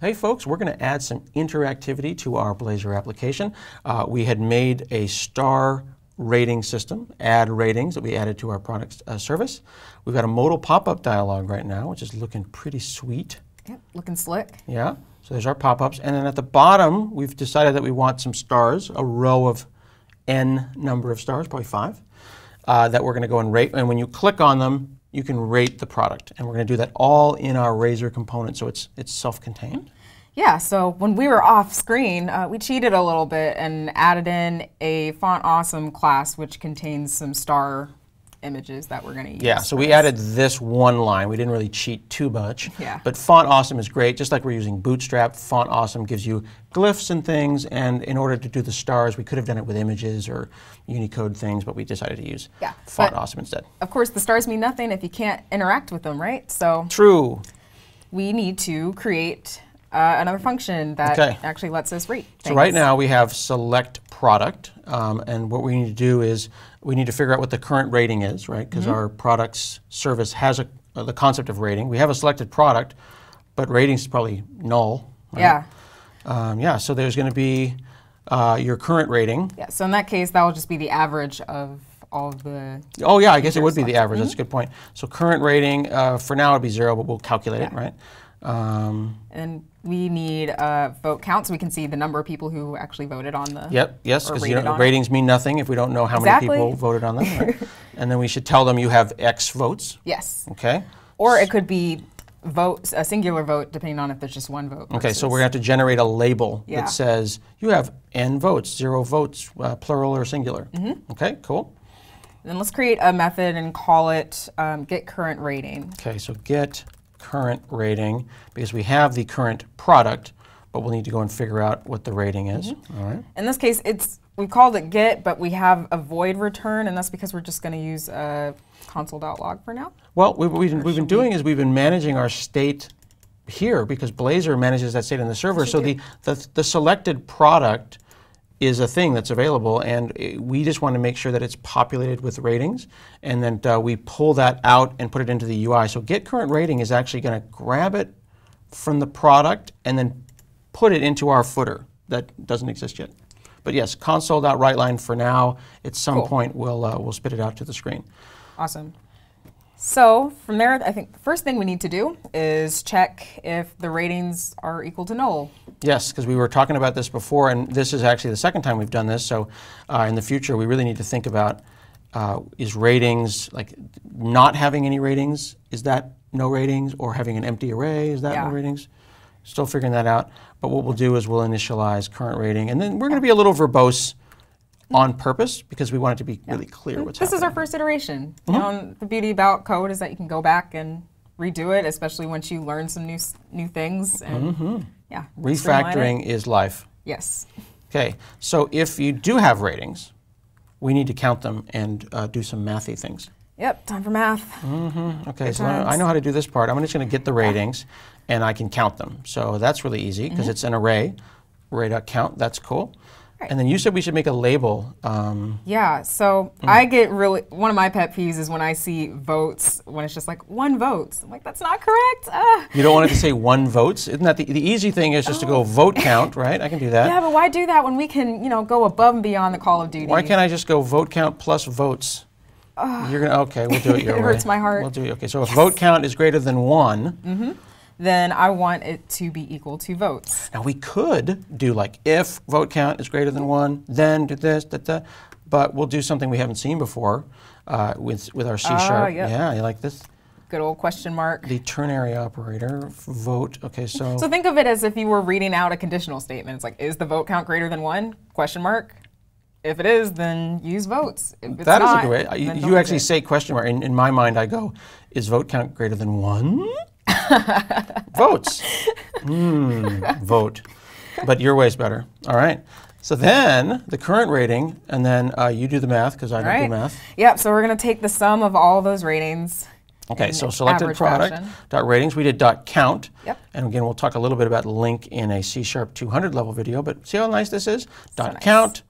Hey folks, we're going to add some interactivity to our Blazor application. Uh, we had made a star rating system, add ratings that we added to our product uh, service. We've got a modal pop-up dialog right now, which is looking pretty sweet. Yep, looking slick. Yeah, so there's our pop-ups. And then at the bottom, we've decided that we want some stars, a row of n number of stars, probably five, uh, that we're going to go and rate. And when you click on them, you can rate the product. And we're going to do that all in our Razor component, so it's, it's self-contained. Yeah, so when we were off screen, uh, we cheated a little bit and added in a Font Awesome class which contains some star images that we're going to use. Yeah, so we added this one line. We didn't really cheat too much. Yeah. But Font Awesome is great. Just like we're using Bootstrap, Font Awesome gives you glyphs and things. And in order to do the stars, we could have done it with images or Unicode things, but we decided to use Yeah, Font but- Awesome instead. Of course, the stars mean nothing if you can't interact with them, right? So True. we need to create uh, another function that Okay. actually lets us rate. So right now we have select product, um, and what we need to do is we need to figure out what the current rating is, right? Because Mm-hmm. our product's service has a, uh, the concept of rating. We have a selected product, but ratings is probably null. right? Yeah. Um, yeah, so there's going to be uh, your current rating. Yeah, so in that case, that will just be the average of all of the. Oh yeah, I guess it would be the average. That's a good point. So current rating uh, for now would be zero, but we'll calculate it, right? Um, And we need a vote count so we can see the number of people who actually voted on the. yep, yes, because you know, on it. ratings mean nothing if we don't know how Exactly. many people voted on them. right? and then we should tell them you have X votes. Yes. Okay. Or it could be votes, a singular vote, depending on if there's just one vote. Okay, so we're going to have to generate a label Yeah. that says you have n votes, zero votes, uh, plural or singular. Mm-hmm. Okay, cool. Then let's create a method and call it um, get current rating. Okay, so get current rating because we have the current product, but we'll need to go and figure out what the rating is. Mm-hmm. All right. In this case, it's we called it get, but we have a void return, and that's because we're just going to use uh, console.log for now. Well, we, we've, been- we've been doing is we've been managing our state here because Blazor manages that state in the server. So the, the, the selected product is a thing that's available, and uh, we just want to make sure that it's populated with ratings, and then uh, we pull that out and put it into the UI. So get current rating is actually going to grab it from the product and then put it into our footer that doesn't exist yet. But yes, console.writeline for now. At some Cool. point, we'll, uh, we'll spit it out to the screen. Awesome. So from there, I think the first thing we need to do is check if the ratings are equal to null. Yes, because we were talking about this before, and this is actually the second time we've done this. So, uh, in the future, we really need to think about uh, is ratings like not having any ratings? Is that no ratings, or having an empty array? Is that no ratings? Still figuring that out. But what we'll do is we'll initialize current rating, and then we're going to be a little verbose on purpose because we want it to be really clear what's This is our first iteration. You know, the beauty about code is that you can go back and redo it, especially once you learn some new new things and yeah, streamline it. Refactoring is life. Yes. Okay, so if you do have ratings, we need to count them and uh, do some mathy things. Yep. Time for math. Okay, Good so I know how to do this part. I'm just going to get the ratings and I can count them. So that's really easy because Mm-hmm. it's an array. Array.count, that's cool. Right. And then you said we should make a label. Um, Yeah. So Mm. I get really one of my pet peeves is when I see votes when it's just like one vote. I'm like, that's not correct. Ah. you don't want it to say one votes. Isn't that the, the easy thing is just to go vote count, right? I can do that. Oh. Yeah, but why do that when we can, you know, go above and beyond the Call of Duty? Why can't I just go vote count plus votes? You're gonna okay. We'll do it your It way. hurts my heart. We'll do it. Okay, so if vote count is greater than one, Then I want it to be equal to votes. Now we could do like if vote count is greater than one, then do this, da, da, but we'll do something we haven't seen before uh, with with our C sharp. yep. Yeah, you like this? Good old question mark. The ternary operator vote. Okay, so, So think of it as if you were reading out a conditional statement. It's like, is the vote count greater than one? Question mark. If it is, then use votes. If it's that is not, a good way. You, you actually it. say question mark. In, in my mind, I go, is vote count greater than one? Votes. Hmm, vote. But your way's better. All right. So then the current rating, and then uh, you do the math because I don't do Right. math. Yep. So we're gonna take the sum of all those ratings. Okay, so selected product fashion. dot ratings. We did dot count. Yep. And again, we'll talk a little bit about LINQ in a C sharp 200 level video. But see how nice this is? Dot nice. count.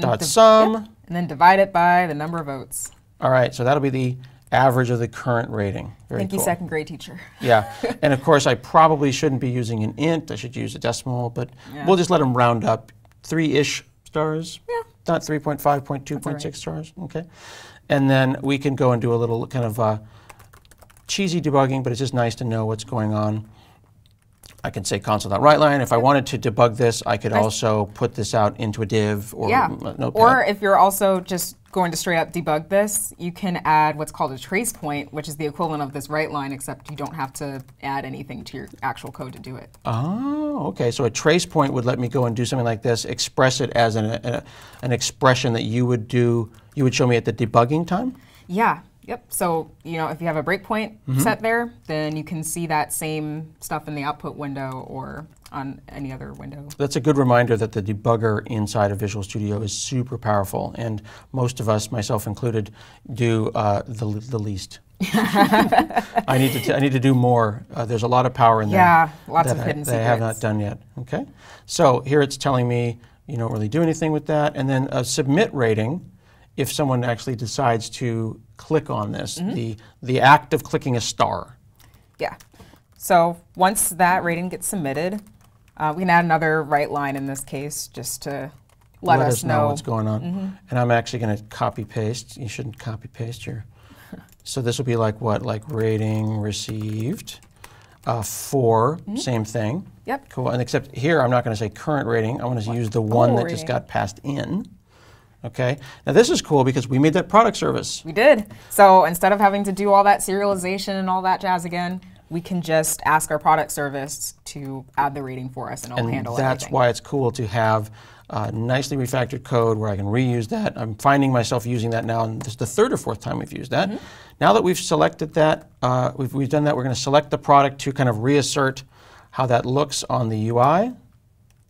Dot sum. And then divide it by the number of votes. All right, so that'll be the average of the current rating. Very Thank you, second grade teacher. Yeah, and of course, I probably shouldn't be using an int. I should use a decimal, but Yeah. we'll just let them round up. Three-ish stars. Yeah. Not 3.5, 2.6 all right. stars. Okay. And then we can go and do a little kind of uh, cheesy debugging, but it's just nice to know what's going on. I can say console.writeline. If I wanted to debug this, I could Nice. also put this out into a div or yeah. notepad. Or if you're also just going to straight up debug this, you can add what's called a trace point, which is the equivalent of this write line, except you don't have to add anything to your actual code to do it. Oh, okay. So a trace point would let me go and do something like this, express it as an, a, an expression that you would do, you would show me at the debugging time? Yeah. Yep. So, you know, if you have a breakpoint Mm-hmm. set there, then you can see that same stuff in the output window or on any other window. That's a good reminder that the debugger inside of Visual Studio is super powerful, and most of us, myself included, do uh, the, the least. I need to t- I need to do more. Uh, there's a lot of power in there. Yeah, lots that of I, hidden that I have not done yet. Okay, so here it's telling me you don't really do anything with that, and then a submit rating. If someone actually decides to click on this, Mm-hmm. the the act of clicking a star. Yeah. So once that rating gets submitted, uh, we can add another write line in this case just to let, us, know. Mm-hmm. what's going on. And I'm actually going to copy paste. You shouldn't copy paste your. So this will be like what? Like rating received. Uh, 4 Mm-hmm. same thing. Yep. Cool. And except here, I'm not going to say current rating. I want to use the one that just got passed in. Okay. Now this is cool because we made that product service. We did. So instead of having to do all that serialization and all that jazz again, we can just ask our product service to add the rating for us and it'll And handle that's everything. why it's cool to have uh, nicely refactored code where I can reuse that. I'm finding myself using that now, and this is the third or fourth time we've used that. Mm-hmm. Now that we've selected that, uh, we've, we've done that, we're going to select the product to kind of reassert how that looks on the UI,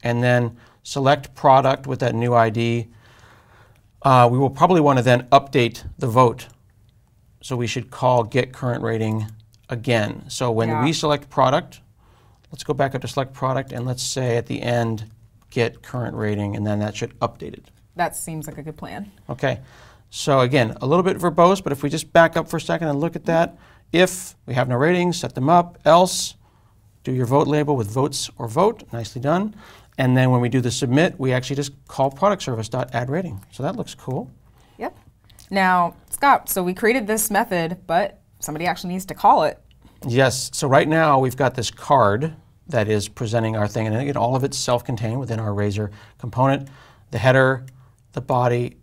and then select product with that new ID. Uh, we will probably want to then update the vote. So we should call get current rating again. So when Yeah. we select product, let's go back up to select product and let's say at the end get current rating and then that should update it. That seems like a good plan. Okay. So again, a little bit verbose, but if we just back up for a second and look at that, if we have no ratings, set them up, else do your vote label with votes or vote, nicely done. And then when we do the submit, we actually just call product service dot add rating. So that looks cool. Yep. Now, Scott, so we created this method, but somebody actually needs to call it. Yes. So right now we've got this card that is presenting our thing, and again, all of it's self-contained within our Razor component. The header, the body,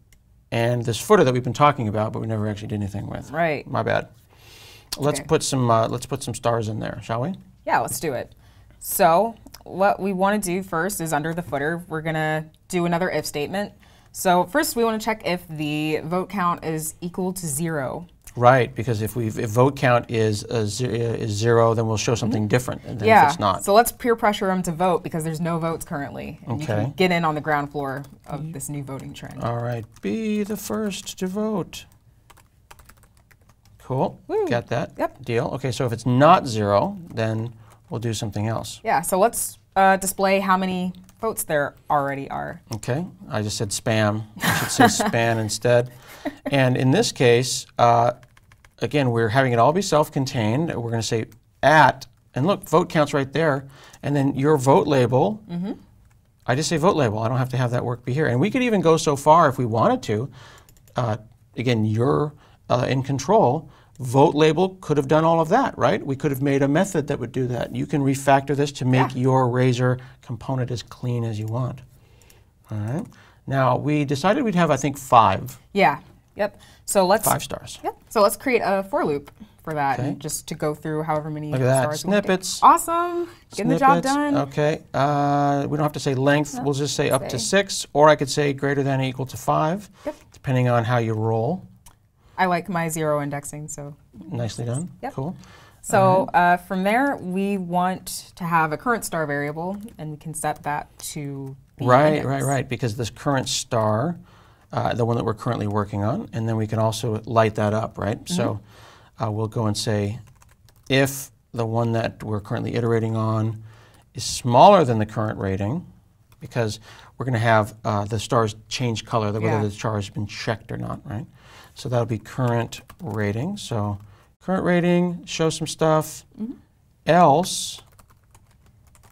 and this footer that we've been talking about, but we never actually did anything with. Right. My bad. Let's Okay. put some uh, let's put some stars in there, shall we? Yeah, let's do it. So, what we want to do first is under the footer, we're going to do another if statement. So, first we want to check if the vote count is equal to zero. Right, because if we if vote count is a ze- uh, is zero, then we'll show something mm-hmm. different than yeah. if it's not. So, let's peer pressure them to vote because there's no votes currently. And you Okay. can get in on the ground floor of this new voting trend. All right, be the first to vote. Cool. Woo. Got that? Yep. Deal. Okay, so if it's not zero, then we'll do something else. Yeah, so let's uh, display how many votes there already are. Okay, I just said spam. I should say span instead. And in this case, uh, again, we're having it all be self-contained. We're going to say at, and look, vote counts right there. And then your vote label, I just say vote label. I don't have to have that work be here. And we could even go so far if we wanted to. Uh, again, you're uh, in control. Vote label could have done all of that, right? We could have made a method that would do that. You can refactor this to make Yeah. your Razor component as clean as you want. All right. Now we decided we'd have, I think, five, Yeah, yep. So let's five stars. Yep. So let's create a for loop for that, Okay. and just to go through however many Look at that. stars we want to get. Snippets. Awesome. Getting the job done. Okay. Uh, we don't have to say length. we'll just say up to six, or I could say greater than or equal to five, Yep. depending on how you roll. I like my zero indexing, so Nicely done. Yep. Cool. So uh, from there, we want to have a current star variable, and we can set that to be Right, index. right, right. Because this current star, uh, the one that we're currently working on, and then we can also light that up, right? So uh, we'll go and say if the one that we're currently iterating on is smaller than the current rating, because we're going to have uh, the stars change color, whether Yeah. the star has been checked or not, right? So that'll be current rating. So current rating, show some stuff. Else,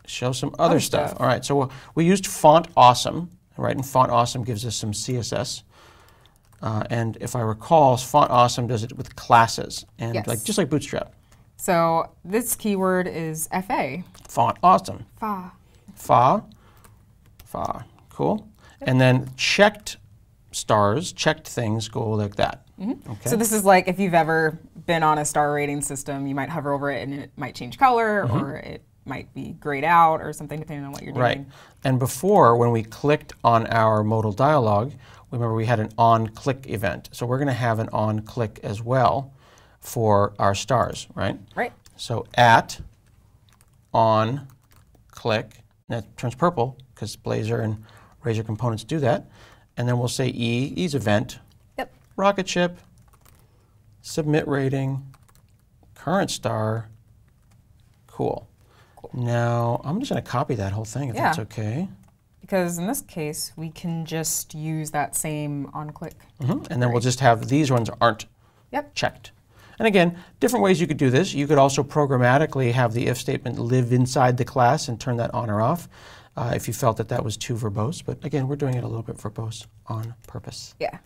show some other, Other stuff. stuff. All right, so we used Font Awesome, right? And Font Awesome gives us some CSS. Uh, and if I recall, Font Awesome does it with classes, and Yes. like just like Bootstrap. So this keyword is FA. Font Awesome. Fa. Fa, fa, cool. And then checked stars, checked things go like that. Okay. Mm-hmm. So this is like if you've ever been on a star rating system, you might hover over it and it might change color or it might be grayed out or something depending on what you're doing. right. And before, when we clicked on our modal dialog, remember we had an on-click event. So we're going to have an on-click as well for our stars, right? Right. So at on click, and that turns purple because Blazor and Razor components do that. And then we'll say E, E's event, Yep. rocket ship, submit rating, current star, cool. Now I'm just going to copy that whole thing if that's Yeah. okay. Because in this case, we can just use that same on click. Mm -hmm. And then we'll just have these ones aren't Yep. checked. And again, different ways you could do this. You could also programmatically have the if statement live inside the class and turn that on or off uh, if you felt that that was too verbose. But again, we're doing it a little bit verbose on purpose. Yeah.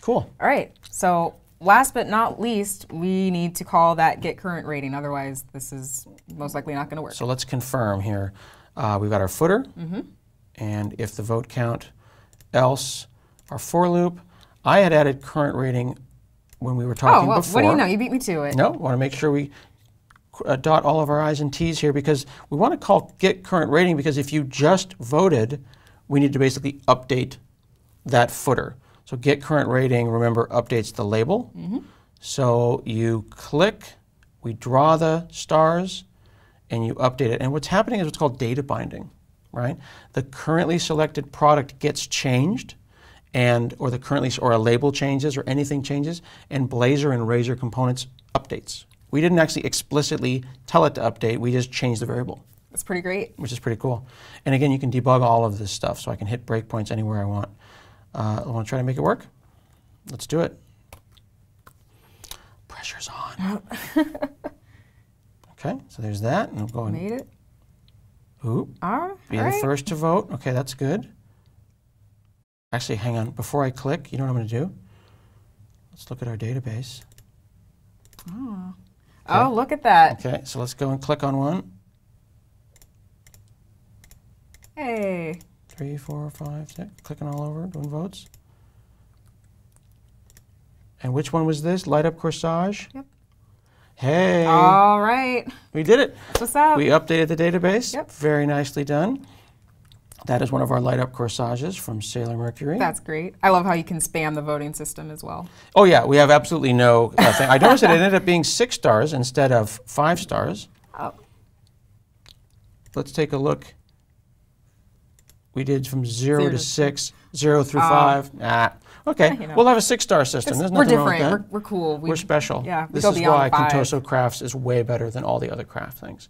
Cool. All right. So last but not least, we need to call that get current rating. Otherwise, this is most likely not going to work. So let's confirm here. Uh, we've got our footer, mm -hmm. and if the vote count, else, our for loop. I had added current rating when we were talking oh, well, before. what do you know? You beat me to it. No, want to make sure we uh, dot all of our I's and T's here because we want to call get current rating because if you just voted, we need to basically update that footer. So get current rating, remember, updates the label. So you click, we draw the stars, and you update it. And what's happening is what's called data binding, right? The currently selected product gets changed, and or the currently or a label changes or anything changes, and Blazor and Razor components updates. We didn't actually explicitly tell it to update. We just changed the variable, That's pretty great. which is pretty cool. And again, you can debug all of this stuff, so I can hit breakpoints anywhere I want. Uh, I want to try to make it work. Let's do it. Pressure's on. okay, so there's that, and I'm going. Made it. Ooh, All be right. the first to vote. Okay, that's good. Actually, hang on. Before I click, you know what I'm going to do? Let's look at our database. Oh, Oh, look at that. Okay, so let's go and click on one. Hey. Three, four, five, six. Clicking all over, doing votes. And which one was this? Light up corsage? Yep. Hey, All right. we did it. What's up. We updated the database. Yep. Very nicely done. That is one of our light up corsages from Sailor Mercury. That's great. I love how you can spam the voting system as well. Oh yeah, we have absolutely no uh, thing. I noticed that it ended up being six stars instead of five stars. Oh. Let's take a look. We did from zero, Zero to six, zero through five. Ah, okay. you know. We'll have a six-star system. There's we're nothing wrong with different. that. We're, we're cool. We, We're special. yeah, we this is why five. Contoso Crafts is way better than all the other craft things.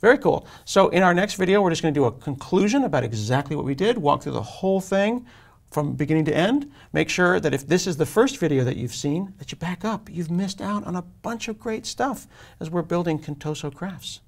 Very cool. So in our next video, we're just going to do a conclusion about exactly what we did, walk through the whole thing from beginning to end. Make sure that if this is the first video that you've seen, that you back up. You've missed out on a bunch of great stuff as we're building Contoso Crafts.